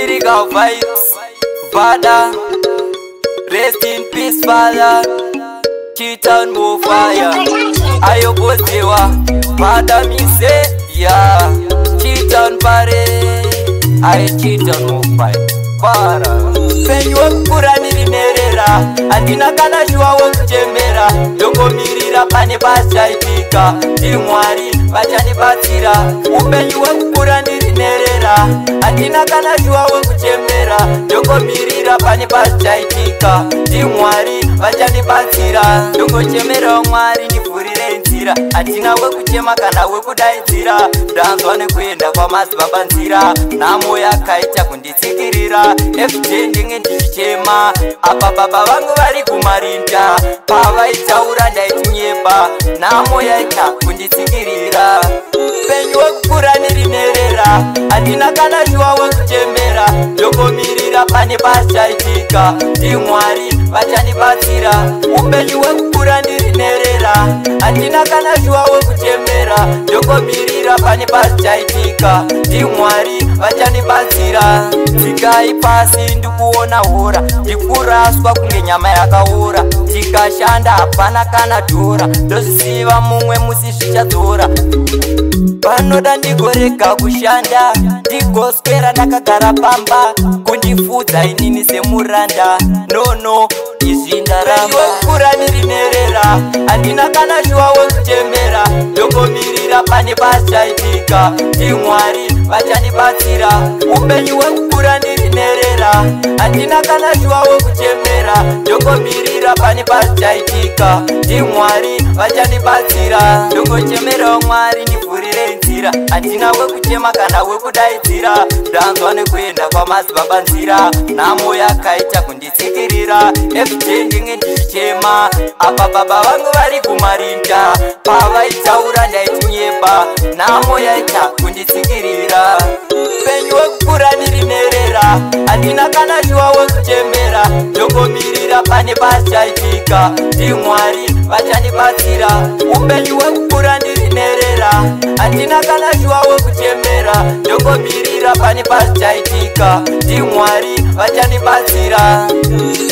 lyrical vibes Vada Rest in peace Vada Chitan mo fire Ayo bozewa Vada mi se Ya Chitan pare Ayo chitan mo fire Vada Penyo kura nirinerera Andina kana shua wo kuchemera Yoko mirira pane pasha ipika Timwari vachandibatsira upenyu hwekukura ndirinerera handina kana shuwa wekuchembera ndongomirira pane pazvichaitika ndimwari vachandibatsira ndongochemerawo mwari ndivhurire nzira handina wekuchema kana wekudaidzira ndanzwa nekuenda kwamadzibaba nzira nhamo yakaita kunditsikirira fj ndingendi chema apa baba vangu vari kumarinda pavaitaura ndaitinyemba namo yaita kunditsingirira upenyu wekukura ndirinerera handina kana zhuwa wekuchembera ndokomirira pane pachaitika ndimwari vachandibatsira upenyu wekukura ndirinerera handina kana zhuwa wekuchembera ndokomirira ndakakumbira pane basi chaitika ndimwari vachandibatsira tikai pasi ndikuona hora ndikuraswa kunge nyama yakaora tikashanda hapana kana dhora ndozviziva mumwe musi zvichadzora panoda ndigorega kushanda ndigoswera ndakagara pamba kundifudza inini semuranda nono izvi ndaramba kuraniri nerera handina kana shuwawo zvitem kuzvipika imwari vachandibatsira upenyu wekukura ndiri nerera hatina kana shuwa wekuchemera ndongomirira pani pazvichaitika imwari vachandibatsira ndongochemerawo mwari ndivhurire nzira hatina wekuchema kana wekudaidzira ndanzwa nekuenda kwamazibaba nzira nhamo yakaita kunditsikirira efutendinge ndichichema apa baba vangu vari kumarinda pavaitaura ndaitinyeba nhamo yaita kunditsingirira penyu wekukura ndirinerera handina kana shuwa wekuchemera ndokomirira pane pachaitika ndimwari vachandibatsira upenyu wekukura ndirinerera handina kana shuwa wekuchemera ndokomirira pane pachaitika ndimwari vachandibatsira mm.